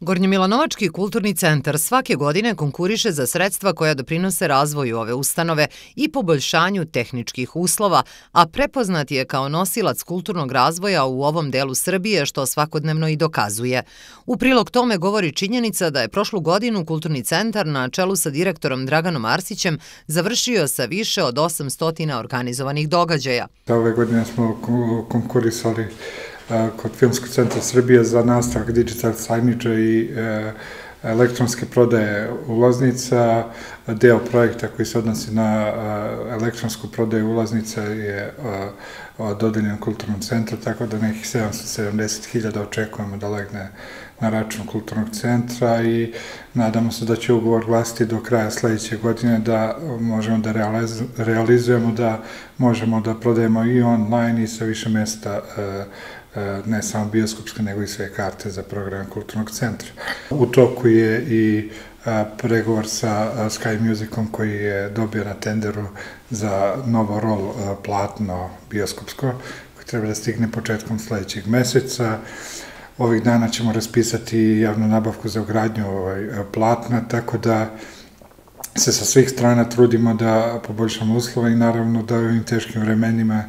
Gornjomilanovački kulturni centar svake godine konkuriše za sredstva koja doprinose razvoju ove ustanove i poboljšanju tehničkih uslova, a prepoznat je kao nosilac kulturnog razvoja u ovom delu Srbije, što svakodnevno i dokazuje. U prilog tome govori činjenica da je prošlu godinu kulturni centar na čelu sa direktorom Draganom Arsićem završio sa više od 800 organizovanih događaja. Ove godine smo konkurisali kod Filmskog centra Srbije za nastavak digital sajmiča i e, elektronske prodaje ulaznica. Deo projekta koji se odnosi na elektronsku prodaju ulaznica je dodeljen kulturnom centru, tako da nekih 770.000 očekujemo da legne na račun kulturnog centra i nadamo se da će ugovor glasiti do kraja sledeće godine da možemo da realizujemo, da možemo da prodajemo i online i sa više mesta E, ne samo bioskopske, nego i sve karte za program kulturnog centra. U toku je i e, pregovor sa e, Sky Musicom koji je dobio na tenderu za novo rol platno bioskopsko, koji treba da stigne početkom sledećeg meseca. Ovih dana ćemo raspisati javnu nabavku za ugradnju ovaj, platna, tako da se sa svih strana trudimo da poboljšamo uslove i naravno da u ovim teškim vremenima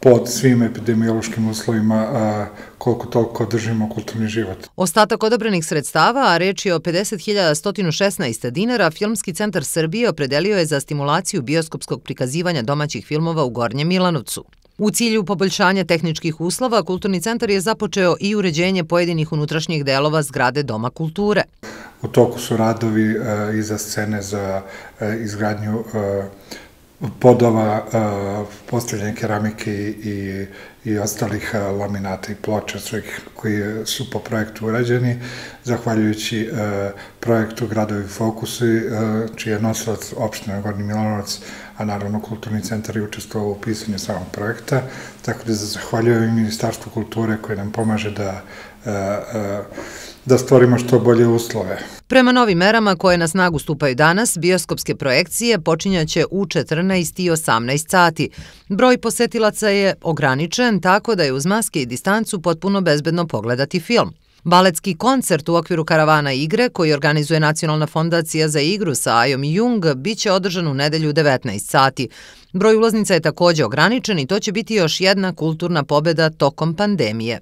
pod svim epidemiološkim uslovima koliko toliko držimo kulturni život. Ostatak odobrenih sredstava, a reč je o 50.116 dinara, Filmski centar Srbije opredelio je za stimulaciju bioskopskog prikazivanja domaćih filmova u Gornjem Milanovcu. U cilju poboljšanja tehničkih uslova, Kulturni centar je započeo i uređenje pojedinih unutrašnjih delova zgrade Doma kulture. U toku su radovi e, iza scene za e, izgradnju e, podova, postavljanje keramike i, i ostalih laminata i ploča svih koji su po projektu urađeni, zahvaljujući projektu Gradovi Fokusi, čiji je nosilac opština Gornji Milanovac, a naravno Kulturni centar je učestvovao u pisanju samog projekta, tako da zahvaljujem i Ministarstvu kulture koje nam pomaže da da stvorimo što bolje uslove. Prema novim merama koje na snagu stupaju danas, bioskopske projekcije počinjaće u 14 i 18 sati. Broj posetilaca je ograničen, tako da je uz maske i distancu potpuno bezbedno pogledati film. Baletski koncert u okviru karavana igre, koji organizuje Nacionalna fondacija za igru sa Ajom Jung, biće održan u nedelju 19 sati. Broj ulaznica je takođe ograničen i to će biti još jedna kulturna pobeda tokom pandemije.